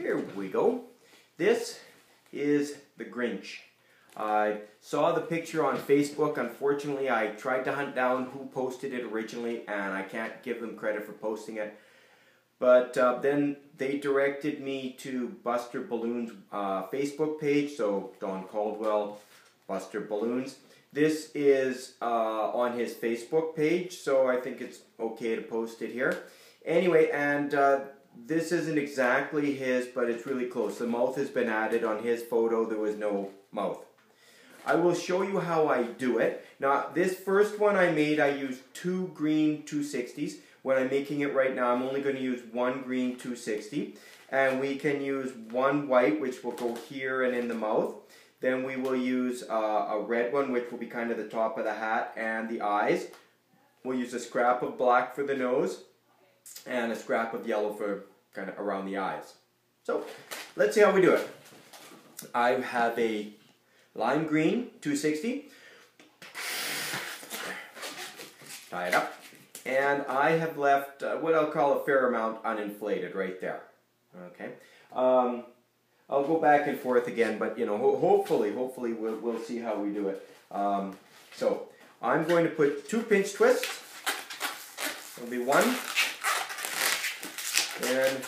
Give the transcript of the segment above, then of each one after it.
Here we go. This is the Grinch. I saw the picture on Facebook. Unfortunately, I tried to hunt down who posted it originally, and I can't give them credit for posting it. But uh, then they directed me to Buster Balloon's uh, Facebook page, so Don Caldwell, Buster Balloons. This is uh, on his Facebook page, so I think it's okay to post it here. Anyway, and uh, this isn't exactly his, but it's really close. The mouth has been added on his photo. There was no mouth. I will show you how I do it. Now, this first one I made, I used two green 260s. When I'm making it right now, I'm only going to use one green 260. And we can use one white, which will go here and in the mouth. Then we will use uh, a red one, which will be kind of the top of the hat and the eyes. We'll use a scrap of black for the nose and a scrap of yellow for kind of around the eyes. So let's see how we do it. I have a lime green 260. Tie it up. And I have left uh, what I'll call a fair amount uninflated right there. Okay. Um, I'll go back and forth again, but you know, ho hopefully, hopefully we'll, we'll see how we do it. Um, so I'm going to put two pinch twists. There'll be one and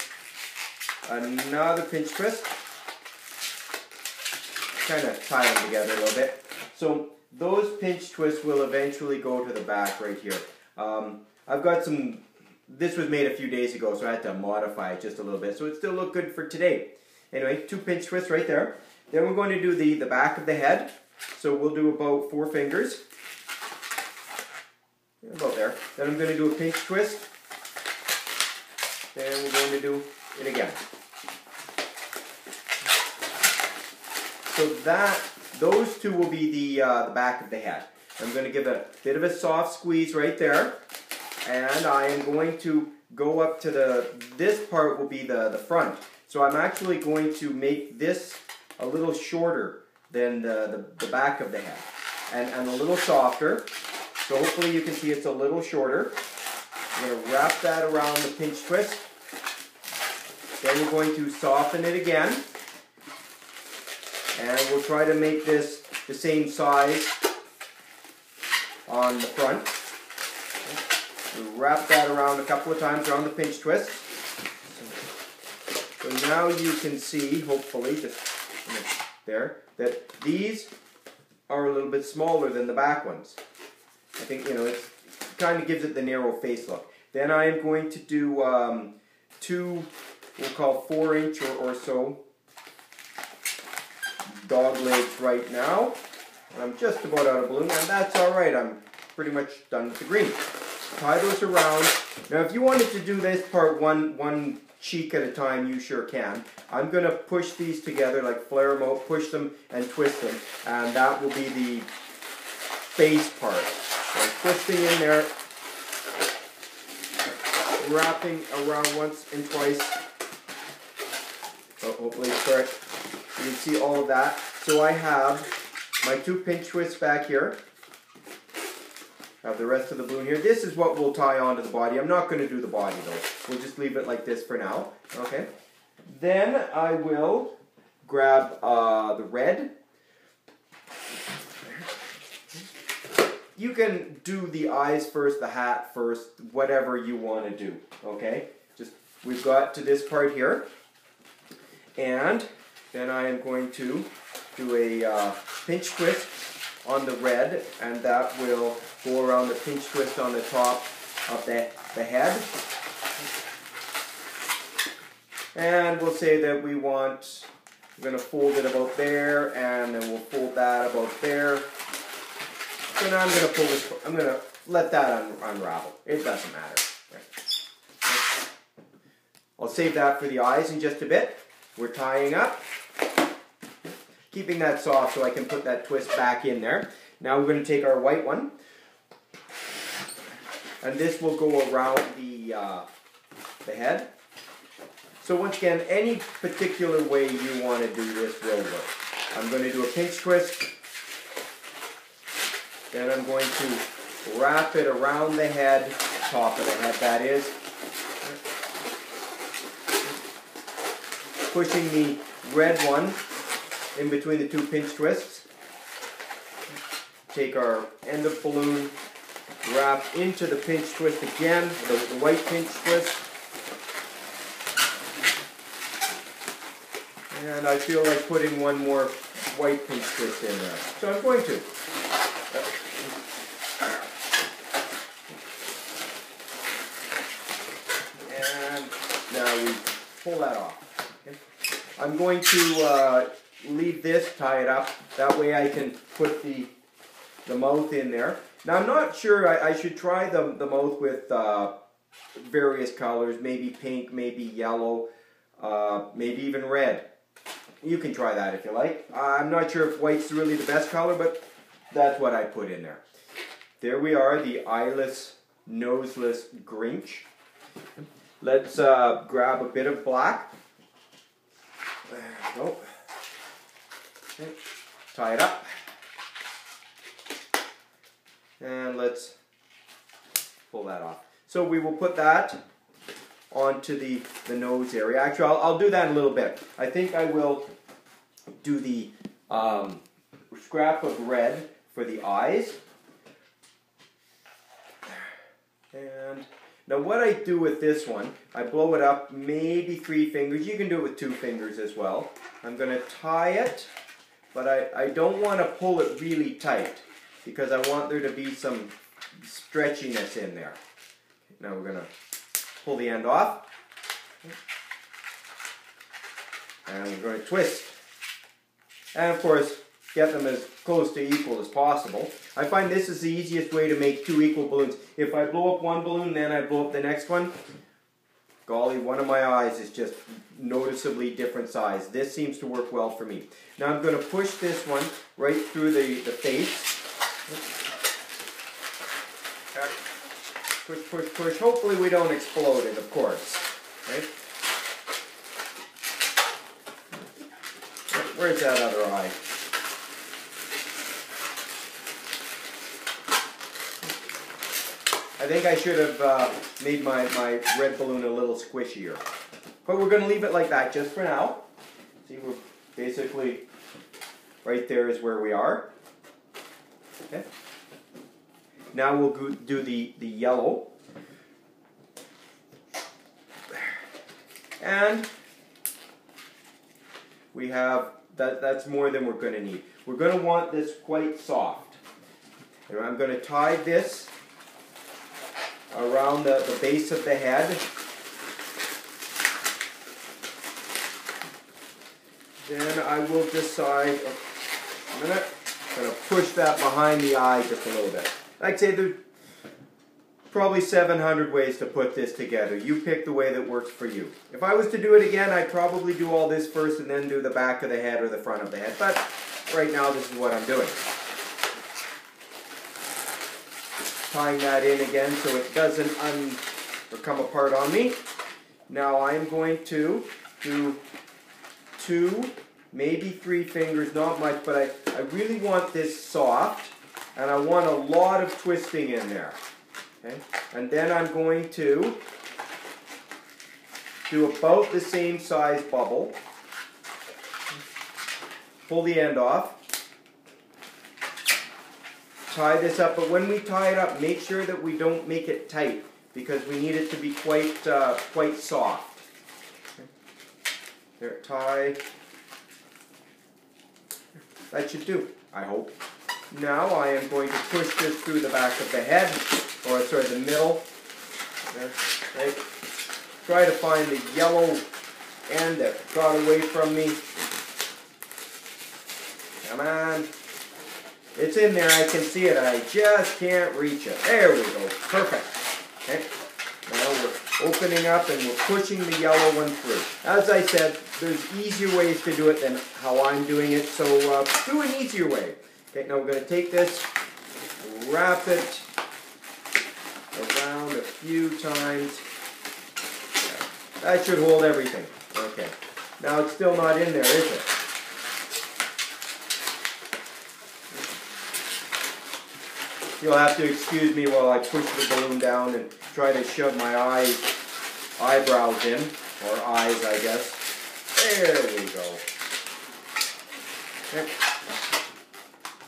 another pinch twist. Kind of tie them together a little bit. So those pinch twists will eventually go to the back right here. Um, I've got some, this was made a few days ago, so I had to modify it just a little bit. So it still looked good for today. Anyway, two pinch twists right there. Then we're going to do the, the back of the head. So we'll do about four fingers. About there. Then I'm going to do a pinch twist. Then we're going to do it again. So that, those two will be the, uh, the back of the head. I'm going to give a bit of a soft squeeze right there. And I am going to go up to the, this part will be the, the front. So I'm actually going to make this a little shorter than the, the, the back of the head. And, and a little softer. So hopefully you can see it's a little shorter. I'm going to wrap that around the pinch twist. Then we're going to soften it again. And we'll try to make this the same size on the front. We'll wrap that around a couple of times around the pinch twist. So now you can see, hopefully, just there, that these are a little bit smaller than the back ones. I think, you know, it kind of gives it the narrow face look. Then I am going to do um, two, we'll call four inch or, or so dog legs right now. I'm just about out of balloon, and that's alright. I'm pretty much done with the green. Tie those around. Now, if you wanted to do this part one, one cheek at a time, you sure can. I'm going to push these together, like flare them out, push them, and twist them. And that will be the face part. So twisting in there, wrapping around once and twice. Oh, hopefully it's correct. You can see all of that. So I have my two pinch twists back here. I have the rest of the balloon here. This is what we'll tie onto the body. I'm not going to do the body though. We'll just leave it like this for now. Okay. Then I will grab uh, the red. You can do the eyes first, the hat first, whatever you want to do. Okay. Just we've got to this part here. And then I am going to do a uh, pinch twist on the red and that will go around the pinch twist on the top of the, the head. And we'll say that we want, we're going to fold it about there and then we'll fold that about there. Now I'm going to pull this, I'm going to let that un unravel. It doesn't matter. I'll save that for the eyes in just a bit. We're tying up. Keeping that soft so I can put that twist back in there. Now we're going to take our white one. And this will go around the, uh, the head. So once again, any particular way you want to do this will work. I'm going to do a pinch twist. Then I'm going to wrap it around the head, top of the head that is. Pushing the red one in between the two pinch twists. Take our end of balloon, wrap into the pinch twist again, the, the white pinch twist. And I feel like putting one more white pinch twist in there. So I'm going to. And now we pull that off. I'm going to uh, leave this, tie it up. That way I can put the, the mouth in there. Now I'm not sure, I, I should try the, the mouth with uh, various colors, maybe pink, maybe yellow, uh, maybe even red. You can try that if you like. I'm not sure if white's really the best color, but that's what I put in there. There we are, the eyeless, noseless Grinch. Let's uh, grab a bit of black. Go. Tie it up. And let's pull that off. So we will put that onto the, the nose area. Actually, I'll, I'll do that in a little bit. I think I will do the um, scrap of red for the eyes. And now what I do with this one, I blow it up maybe three fingers. You can do it with two fingers as well. I'm going to tie it, but I, I don't want to pull it really tight because I want there to be some stretchiness in there. Now we're going to pull the end off. And we're going to twist. And of course, get them as close to equal as possible. I find this is the easiest way to make two equal balloons. If I blow up one balloon, then I blow up the next one, golly, one of my eyes is just noticeably different size. This seems to work well for me. Now I'm going to push this one right through the, the face. Push, push, push. Hopefully we don't explode it, of course. Right? Where's that other eye? I think I should have uh, made my, my red balloon a little squishier. But we're going to leave it like that just for now. See, we're basically right there is where we are. Okay. Now we'll do the, the yellow. And we have, that, that's more than we're going to need. We're going to want this quite soft. And I'm going to tie this around the, the base of the head. Then I will decide, oh, a minute, I'm to push that behind the eye just a little bit. I'd say, there's probably 700 ways to put this together. You pick the way that works for you. If I was to do it again, I'd probably do all this first and then do the back of the head or the front of the head. But right now, this is what I'm doing. Tying that in again so it doesn't un or come apart on me. Now I'm going to do two, maybe three fingers, not much, but I, I really want this soft and I want a lot of twisting in there. Okay? And then I'm going to do about the same size bubble. Pull the end off. Tie this up, but when we tie it up, make sure that we don't make it tight because we need it to be quite, uh, quite soft. Okay. There, tie. That should do, I hope. Now I am going to push this through the back of the head, or sorry, the middle. There, right. Try to find the yellow end that got away from me. Come on. It's in there, I can see it, I just can't reach it. There we go, perfect. Okay. Now we're opening up and we're pushing the yellow one through. As I said, there's easier ways to do it than how I'm doing it, so uh, do an easier way. Okay, now we're going to take this, wrap it around a few times. That should hold everything. Okay. Now it's still not in there, is it? You'll have to excuse me while I push the balloon down and try to shove my eyes, eyebrows in, or eyes, I guess. There we go.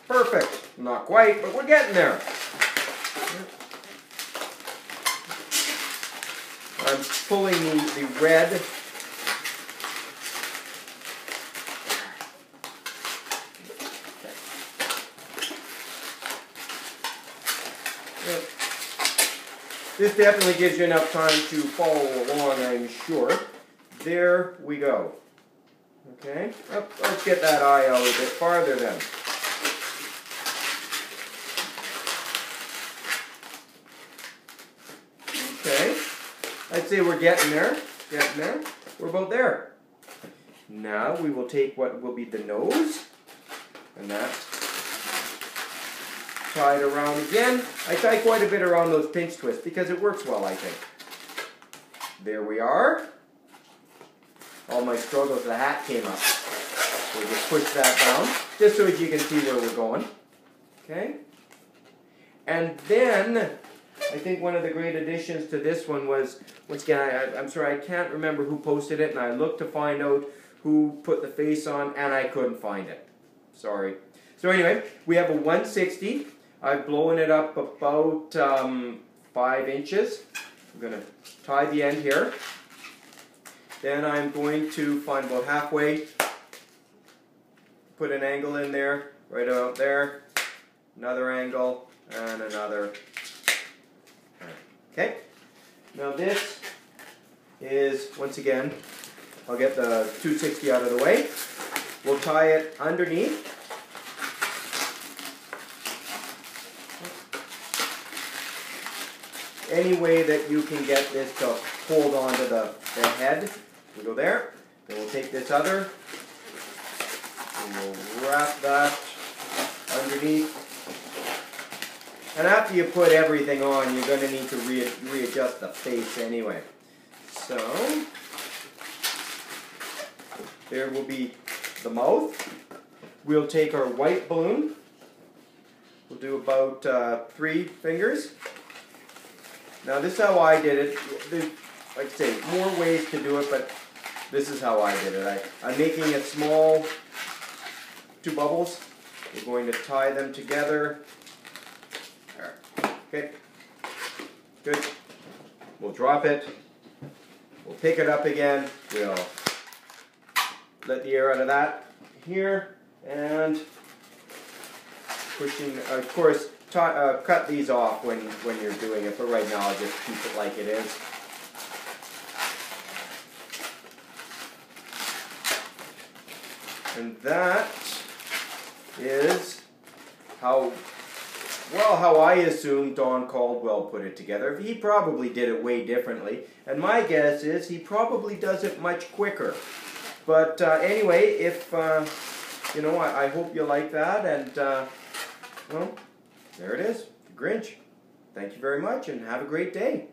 Perfect. Not quite, but we're getting there. I'm pulling the red This definitely gives you enough time to follow along, I'm sure. There we go. Okay, let's get that eye out a bit farther then. Okay, I'd say we're getting there, getting there. We're about there. Now we will take what will be the nose, and that tie it around again. I tie quite a bit around those pinch twists because it works well, I think. There we are. All my struggles, the hat came up. So we just push that down, just so you can see where we're going. Okay? And then, I think one of the great additions to this one was, once again, I, I'm sorry, I can't remember who posted it, and I looked to find out who put the face on, and I couldn't find it. Sorry. So anyway, we have a 160 I've blown it up about um, five inches. I'm going to tie the end here. Then I'm going to find about halfway, put an angle in there, right about there, another angle, and another. Okay, now this is, once again, I'll get the 260 out of the way. We'll tie it underneath any way that you can get this to hold onto the, the head. We go there. Then we'll take this other and we'll wrap that underneath. And after you put everything on, you're going to need to re readjust the face anyway. So, there will be the mouth. We'll take our white balloon. We'll do about uh, three fingers. Now this is how I did it. There's, like I say, more ways to do it, but this is how I did it. I, I'm making it small, two bubbles. We're going to tie them together. Okay, good. We'll drop it. We'll pick it up again. We'll let the air out of that here and pushing, of course, uh, cut these off when, when you're doing it, but right now I'll just keep it like it is. And that is how, well, how I assume Don Caldwell put it together. He probably did it way differently. And my guess is he probably does it much quicker. But uh, anyway, if, uh, you know, I, I, hope you like that. And, uh, well, there it is, Grinch. Thank you very much and have a great day.